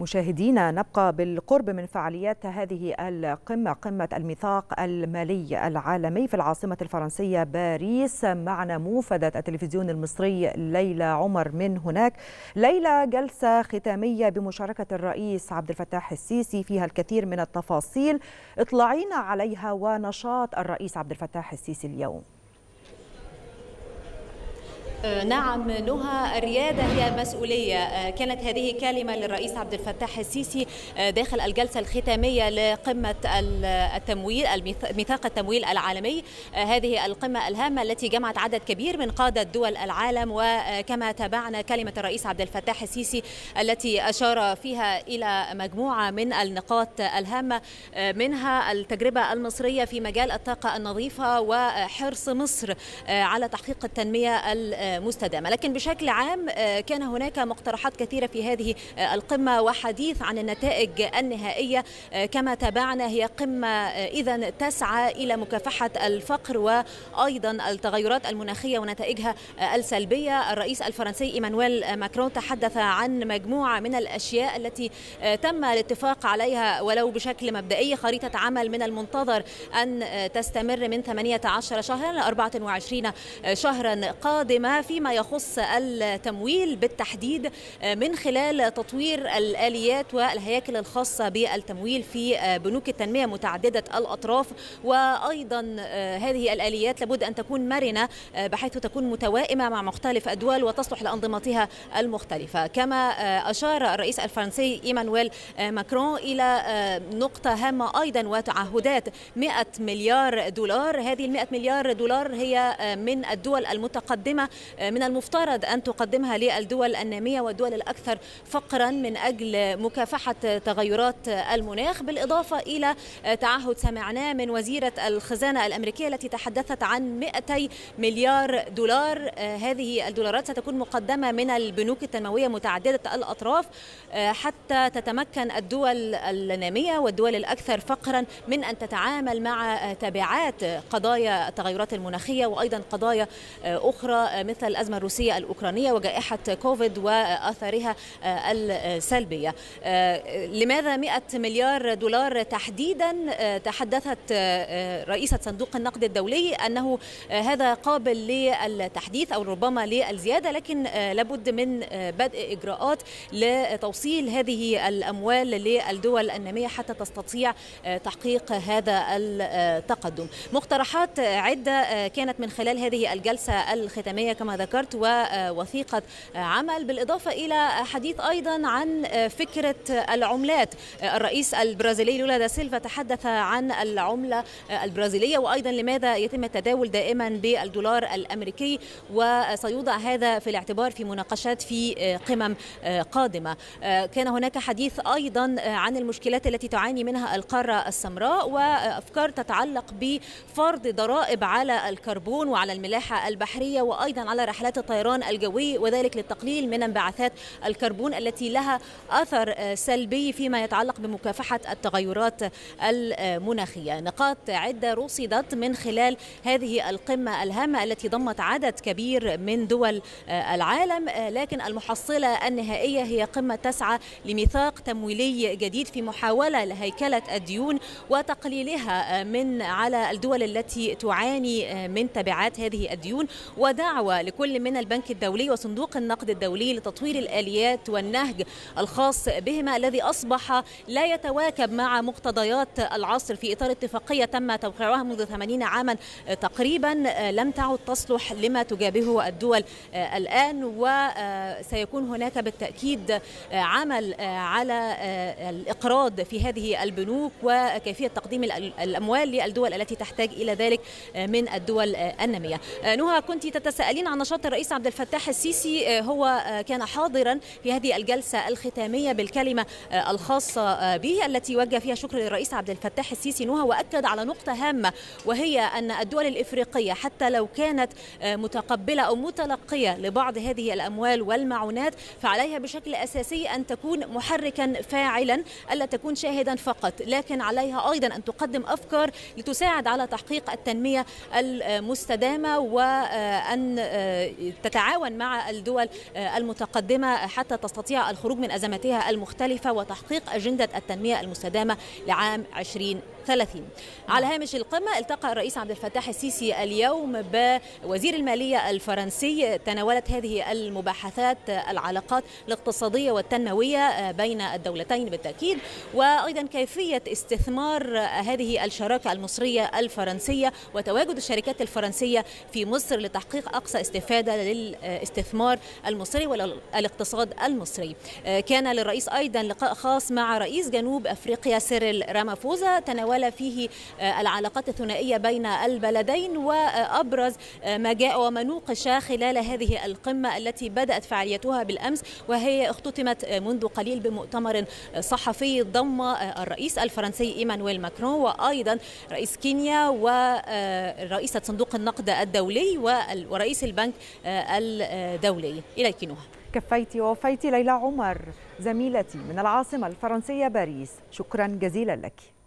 مشاهدينا نبقى بالقرب من فعاليات هذه القمة قمة الميثاق المالي العالمي في العاصمة الفرنسية باريس. معنا موفدة التلفزيون المصري ليلى عمر من هناك. ليلى جلسة ختامية بمشاركة الرئيس عبد الفتاح السيسي فيها الكثير من التفاصيل. اطلعينا عليها ونشاط الرئيس عبد الفتاح السيسي اليوم. نعم نهى الريادة هي مسؤولية. كانت هذه كلمة للرئيس عبد الفتاح السيسي داخل الجلسة الختامية لقمة التمويل ميثاق التمويل العالمي. هذه القمة الهامة التي جمعت عدد كبير من قادة دول العالم. وكما تابعنا كلمة الرئيس عبد الفتاح السيسي التي أشار فيها إلى مجموعة من النقاط الهامة منها التجربة المصرية في مجال الطاقة النظيفة وحرص مصر على تحقيق التنمية مستدامة. لكن بشكل عام كان هناك مقترحات كثيرة في هذه القمة وحديث عن النتائج النهائية. كما تابعنا هي قمة إذا تسعى إلى مكافحة الفقر وأيضا التغيرات المناخية ونتائجها السلبية. الرئيس الفرنسي إيمانويل ماكرون تحدث عن مجموعة من الأشياء التي تم الاتفاق عليها ولو بشكل مبدئي. خريطة عمل من المنتظر أن تستمر من 18 شهرا ل 24 شهرا فيما يخص التمويل بالتحديد من خلال تطوير الآليات والهياكل الخاصة بالتمويل في بنوك التنمية متعددة الأطراف. وأيضا هذه الآليات لابد أن تكون مرنة بحيث تكون متوائمة مع مختلف الدول وتصلح لأنظمتها المختلفة. كما أشار الرئيس الفرنسي إيمانويل ماكرون إلى نقطة هامة أيضا وتعهدات 100 مليار دولار. هذه ال 100 مليار دولار هي من الدول المتقدمة من المفترض أن تقدمها للدول النامية والدول الأكثر فقرا من أجل مكافحة تغيرات المناخ بالإضافة إلى تعهد سمعناه من وزيرة الخزانة الأمريكية التي تحدثت عن 200 مليار دولار. هذه الدولارات ستكون مقدمة من البنوك التنموية متعددة الأطراف حتى تتمكن الدول النامية والدول الأكثر فقرا من أن تتعامل مع تبعات قضايا التغيرات المناخية وأيضا قضايا أخرى مثل الأزمة الروسية الأوكرانية وجائحة كوفيد وآثارها السلبية. لماذا 100 مليار دولار تحديدا؟ تحدثت رئيسة صندوق النقد الدولي أنه هذا قابل للتحديث أو ربما للزيادة لكن لابد من بدء إجراءات لتوصيل هذه الأموال للدول النامية حتى تستطيع تحقيق هذا التقدم. مقترحات عدة كانت من خلال هذه الجلسة الختامية كما ذكرت ووثيقة عمل بالإضافة إلى حديث أيضا عن فكرة العملات. الرئيس البرازيلي لولا دا سيلفا تحدث عن العملة البرازيلية وأيضا لماذا يتم التداول دائما بالدولار الأمريكي. وسيوضع هذا في الاعتبار في مناقشات في قمم قادمة. كان هناك حديث أيضا عن المشكلات التي تعاني منها القارة السمراء وأفكار تتعلق بفرض ضرائب على الكربون وعلى الملاحة البحرية وأيضا على رحلات الطيران الجوي وذلك للتقليل من انبعاثات الكربون التي لها أثر سلبي فيما يتعلق بمكافحة التغيرات المناخية. نقاط عدة رصدت من خلال هذه القمة الهامة التي ضمت عدد كبير من دول العالم لكن المحصلة النهائية هي قمة تسعى لميثاق تمويلي جديد في محاولة لهيكلة الديون وتقليلها من على الدول التي تعاني من تبعات هذه الديون ودعوة لكل من البنك الدولي وصندوق النقد الدولي لتطوير الآليات والنهج الخاص بهما الذي أصبح لا يتواكب مع مقتضيات العصر في إطار اتفاقية تم توقيعها منذ 80 عاما تقريبا لم تعد تصلح لما تجابهه الدول الآن وسيكون هناك بالتأكيد عمل على الإقراض في هذه البنوك وكيفية تقديم الأموال للدول التي تحتاج إلى ذلك من الدول النامية. نهى كنت تتساءلين عن نشاط الرئيس عبد الفتاح السيسي هو كان حاضرا في هذه الجلسة الختامية بالكلمة الخاصة به التي وجه فيها شكر للرئيس عبد الفتاح السيسي نهى وأكد على نقطة هامة وهي أن الدول الإفريقية حتى لو كانت متقبلة أو متلقية لبعض هذه الأموال والمعونات فعليها بشكل أساسي أن تكون محركا فاعلا ألا تكون شاهدا فقط. لكن عليها أيضا أن تقدم أفكار لتساعد على تحقيق التنمية المستدامة وأن تتعاون مع الدول المتقدمة حتى تستطيع الخروج من أزماتها المختلفة وتحقيق أجندة التنمية المستدامة لعام 2030 على هامش القمة التقى الرئيس عبد الفتاح السيسي اليوم بوزير المالية الفرنسي. تناولت هذه المباحثات العلاقات الاقتصادية والتنموية بين الدولتين بالتأكيد وأيضا كيفية استثمار هذه الشراكة المصرية الفرنسية وتواجد الشركات الفرنسية في مصر لتحقيق أقصى استفادة للاستثمار المصري والاقتصاد المصري. كان للرئيس أيضا لقاء خاص مع رئيس جنوب أفريقيا سيريل رامافوزا. تناول فيه العلاقات الثنائية بين البلدين وأبرز ما جاء وما نوقش خلال هذه القمة التي بدأت فعاليتها بالأمس وهي اختتمت منذ قليل بمؤتمر صحفي ضم الرئيس الفرنسي إيمانويل ماكرون وأيضا رئيس كينيا ورئيسة صندوق النقد الدولي ورئيس البنك الدولي. إليك نوح كفيتي ووفيتي ليلى عمر زميلتي من العاصمة الفرنسية باريس. شكرا جزيلا لك.